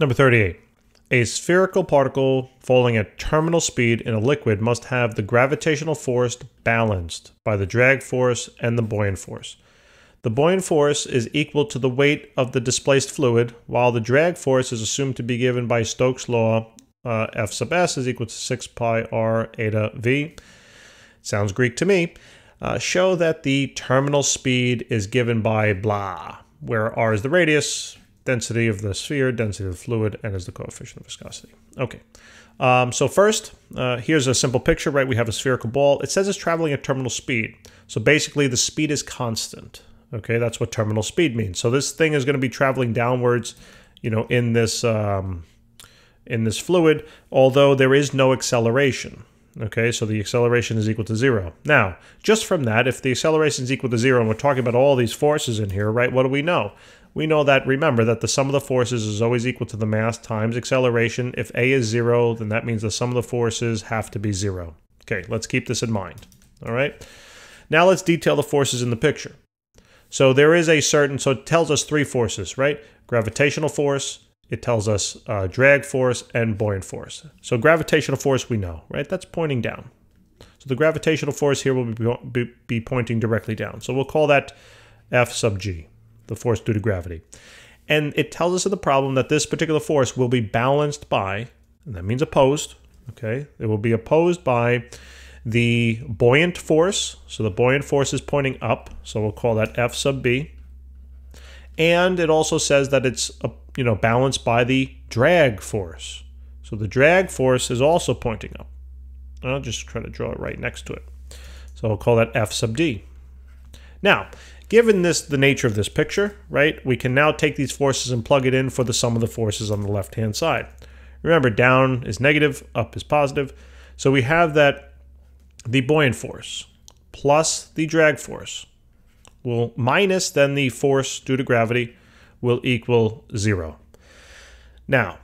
Number 38. A spherical particle falling at terminal speed in a liquid must have the gravitational force balanced by the drag force and the buoyant force. The buoyant force is equal to the weight of the displaced fluid, while the drag force is assumed to be given by Stokes' law, uh, F sub s is equal to 6 pi r eta v. Sounds Greek to me. Uh, show that the terminal speed is given by blah, where r is the radius, density of the sphere, density of the fluid, and is the coefficient of viscosity. Okay, um, so first, uh, here's a simple picture, right? We have a spherical ball. It says it's traveling at terminal speed. So basically the speed is constant. Okay, that's what terminal speed means. So this thing is going to be traveling downwards, you know, in this um, in this fluid, although there is no acceleration. Okay, so the acceleration is equal to zero. Now, just from that, if the acceleration is equal to zero, and we're talking about all these forces in here, right, what do we know? We know that, remember, that the sum of the forces is always equal to the mass times acceleration. If A is zero, then that means the sum of the forces have to be zero. Okay, let's keep this in mind. All right. Now let's detail the forces in the picture. So there is a certain, so it tells us three forces, right? Gravitational force, it tells us uh, drag force and buoyant force. So gravitational force we know, right? That's pointing down. So the gravitational force here will be, be, be pointing directly down. So we'll call that F sub g, the force due to gravity. And it tells us in the problem that this particular force will be balanced by, and that means opposed, okay? It will be opposed by the buoyant force. So the buoyant force is pointing up, so we'll call that F sub b. And it also says that it's uh, you know, balanced by the drag force. So the drag force is also pointing up. I'll just try to draw it right next to it. So I'll call that F sub D. Now, given this the nature of this picture, right, we can now take these forces and plug it in for the sum of the forces on the left-hand side. Remember, down is negative, up is positive. So we have that the buoyant force plus the drag force will minus then the force due to gravity will equal zero. Now,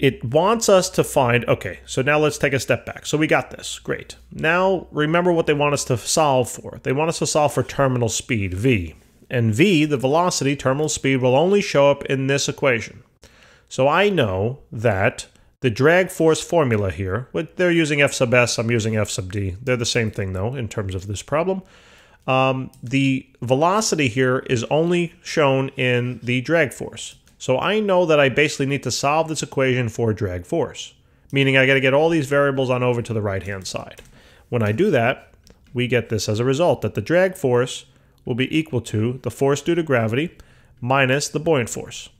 it wants us to find, okay, so now let's take a step back. So we got this, great. Now remember what they want us to solve for. They want us to solve for terminal speed, v. And v, the velocity, terminal speed, will only show up in this equation. So I know that the drag force formula here, they're using F sub s, I'm using F sub d. They're the same thing though in terms of this problem um, the velocity here is only shown in the drag force. So I know that I basically need to solve this equation for drag force, meaning I got to get all these variables on over to the right-hand side. When I do that, we get this as a result, that the drag force will be equal to the force due to gravity minus the buoyant force.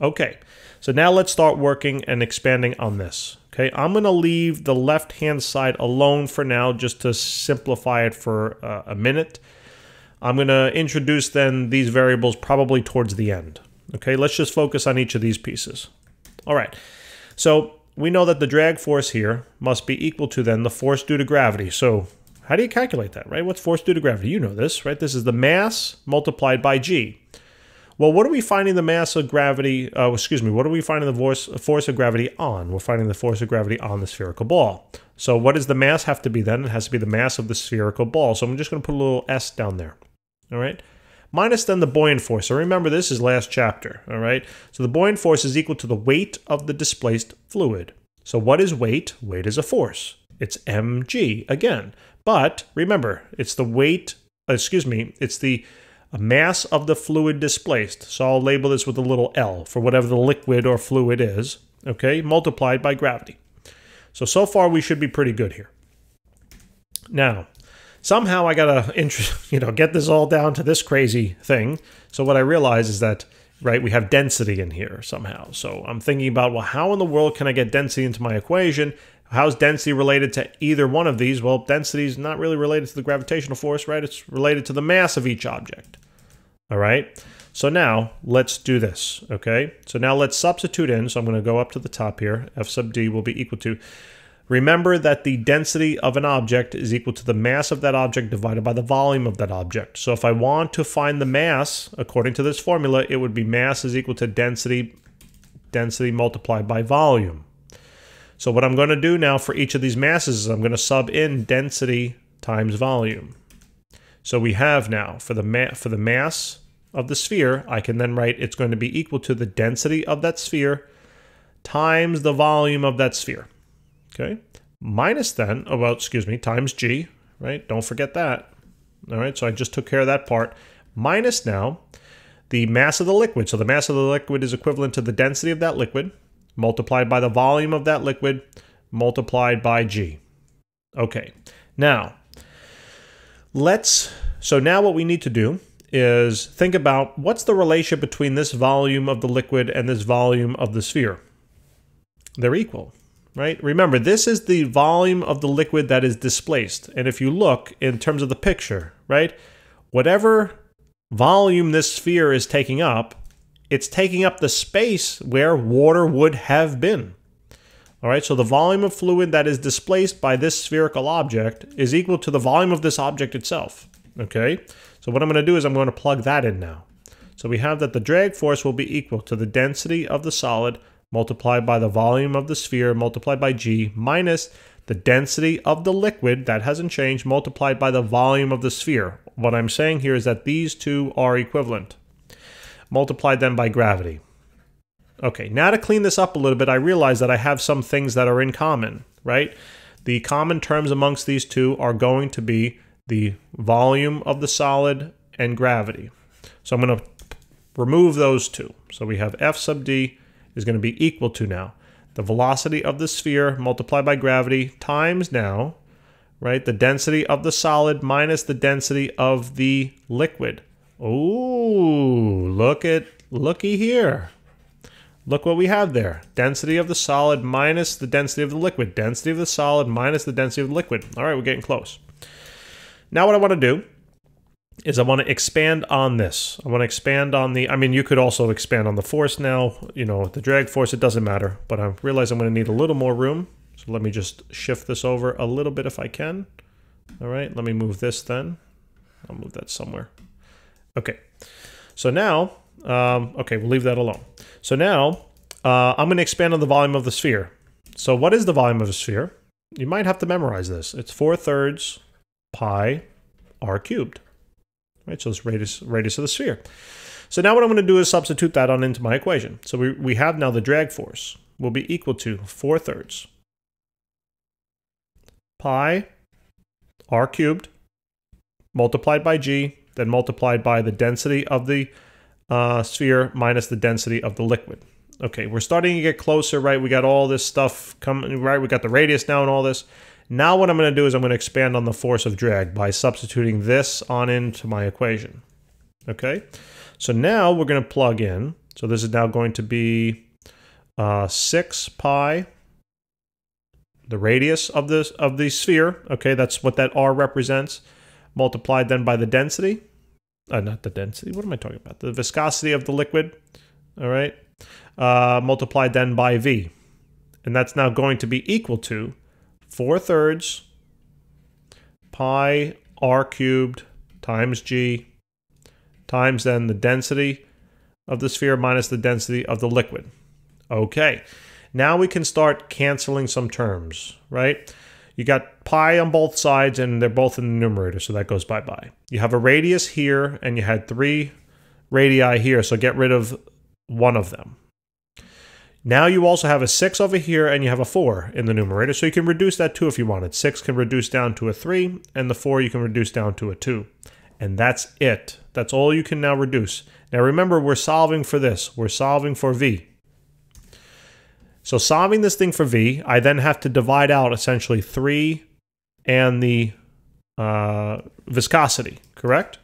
Okay, so now let's start working and expanding on this. Okay, I'm going to leave the left-hand side alone for now just to simplify it for uh, a minute. I'm going to introduce then these variables probably towards the end. Okay, let's just focus on each of these pieces. All right, so we know that the drag force here must be equal to then the force due to gravity. So how do you calculate that, right? What's force due to gravity? You know this, right? This is the mass multiplied by g. Well, what are we finding the mass of gravity, uh, excuse me, what are we finding the force, force of gravity on? We're finding the force of gravity on the spherical ball. So what does the mass have to be then? It has to be the mass of the spherical ball. So I'm just going to put a little s down there. All right. Minus then the buoyant force. So remember, this is last chapter. All right. So the buoyant force is equal to the weight of the displaced fluid. So what is weight? Weight is a force. It's mg again. But remember, it's the weight, excuse me, it's the uh, mass of the fluid displaced. So I'll label this with a little L for whatever the liquid or fluid is, okay, multiplied by gravity. So, so far we should be pretty good here. Now, somehow I gotta, you know, get this all down to this crazy thing. So what I realize is that, right, we have density in here somehow. So I'm thinking about, well, how in the world can I get density into my equation? How's density related to either one of these? Well, density is not really related to the gravitational force, right? It's related to the mass of each object. All right. So now let's do this. Okay. So now let's substitute in. So I'm going to go up to the top here. F sub d will be equal to. Remember that the density of an object is equal to the mass of that object divided by the volume of that object. So if I want to find the mass, according to this formula, it would be mass is equal to density, density multiplied by volume. So what I'm going to do now for each of these masses is I'm going to sub in density times volume. So we have now for the ma for the mass of the sphere, I can then write it's going to be equal to the density of that sphere times the volume of that sphere. Okay? Minus then, oh, well, excuse me, times g, right? Don't forget that. All right, so I just took care of that part. Minus now the mass of the liquid. So the mass of the liquid is equivalent to the density of that liquid multiplied by the volume of that liquid multiplied by g. Okay, now let's, so now what we need to do is think about what's the relationship between this volume of the liquid and this volume of the sphere. They're equal, right? Remember, this is the volume of the liquid that is displaced. And if you look in terms of the picture, right, whatever volume this sphere is taking up, it's taking up the space where water would have been. All right, so the volume of fluid that is displaced by this spherical object is equal to the volume of this object itself. Okay, so what I'm going to do is I'm going to plug that in now. So we have that the drag force will be equal to the density of the solid multiplied by the volume of the sphere multiplied by g minus the density of the liquid, that hasn't changed, multiplied by the volume of the sphere. What I'm saying here is that these two are equivalent. Multiplied them by gravity. Okay, now to clean this up a little bit, I realize that I have some things that are in common, right? The common terms amongst these two are going to be the volume of the solid and gravity. So I'm going to remove those two. So we have F sub d is going to be equal to now the velocity of the sphere multiplied by gravity times now, right, the density of the solid minus the density of the liquid. Oh, look at, looky here. Look what we have there. Density of the solid minus the density of the liquid. Density of the solid minus the density of the liquid. All right, we're getting close. Now what I want to do is I want to expand on this. I want to expand on the, I mean, you could also expand on the force now, you know, the drag force, it doesn't matter, but I realize I'm going to need a little more room. So let me just shift this over a little bit if I can. All right, let me move this then. I'll move that somewhere. Okay, so now, um, okay, we'll leave that alone. So now, uh, I'm going to expand on the volume of the sphere. So what is the volume of a sphere? You might have to memorize this. It's 4 thirds pi r cubed right? So it's radius, radius of the sphere. So now what I'm going to do is substitute that on into my equation. So we, we have now the drag force will be equal to 4 thirds pi r cubed multiplied by g, then multiplied by the density of the uh, sphere minus the density of the liquid. Okay, we're starting to get closer, right? We got all this stuff coming, right? We got the radius now and all this. Now what I'm going to do is I'm going to expand on the force of drag by substituting this on into my equation. Okay, so now we're going to plug in. So this is now going to be uh, 6 pi, the radius of this of the sphere. Okay, that's what that r represents, multiplied then by the density. Uh, not the density. What am I talking about? The viscosity of the liquid. All right, uh, multiplied then by v, and that's now going to be equal to 4 thirds pi r cubed times g times then the density of the sphere minus the density of the liquid. Okay, now we can start canceling some terms, right? You got pi on both sides and they're both in the numerator, so that goes bye-bye. You have a radius here and you had three radii here, so get rid of one of them. Now you also have a 6 over here and you have a 4 in the numerator, so you can reduce that 2 if you wanted. 6 can reduce down to a 3, and the 4 you can reduce down to a 2. And that's it. That's all you can now reduce. Now remember, we're solving for this. We're solving for v. So solving this thing for v, I then have to divide out essentially 3 and the uh, viscosity, correct?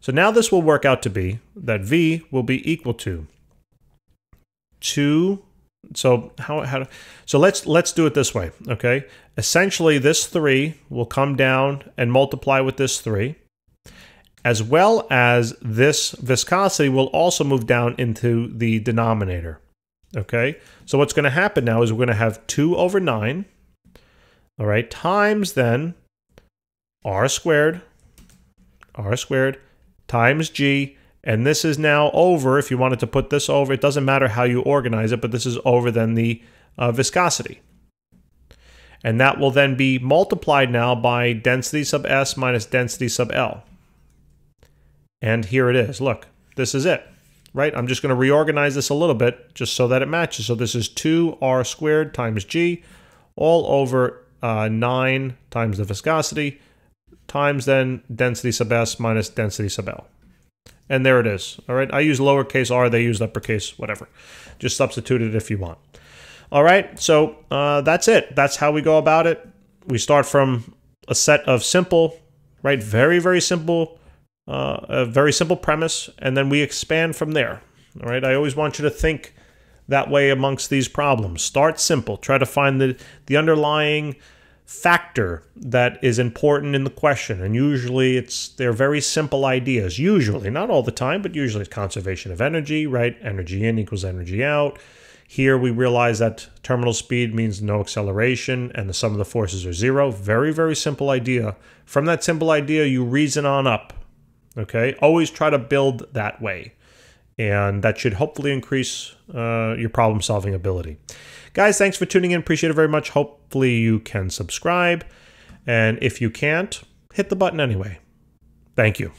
So now this will work out to be that v will be equal to two. So how how so let's let's do it this way okay? Essentially this 3 will come down and multiply with this 3 as well as this viscosity will also move down into the denominator okay? So what's going to happen now is we're going to have 2 over 9 all right times then r squared r squared times g and this is now over, if you wanted to put this over, it doesn't matter how you organize it, but this is over then the uh, viscosity. And that will then be multiplied now by density sub S minus density sub L. And here it is, look. this is it, right? I'm just going to reorganize this a little bit just so that it matches. So this is 2r squared times g all over uh, 9 times the viscosity times then density sub s minus density sub L. And there it is. All right. I use lowercase r, they use uppercase, whatever. Just substitute it if you want. All right. So uh, that's it. That's how we go about it. We start from a set of simple, right? Very, very simple, uh, a very simple premise, and then we expand from there. All right. I always want you to think that way amongst these problems. Start simple. Try to find the, the underlying factor that is important in the question. And usually it's they're very simple ideas. Usually, not all the time, but usually it's conservation of energy, right? Energy in equals energy out. Here we realize that terminal speed means no acceleration and the sum of the forces are zero. Very, very simple idea. From that simple idea, you reason on up. Okay? Always try to build that way. And that should hopefully increase uh, your problem solving ability. Guys, thanks for tuning in. Appreciate it very much. Hopefully, you can subscribe. And if you can't, hit the button anyway. Thank you.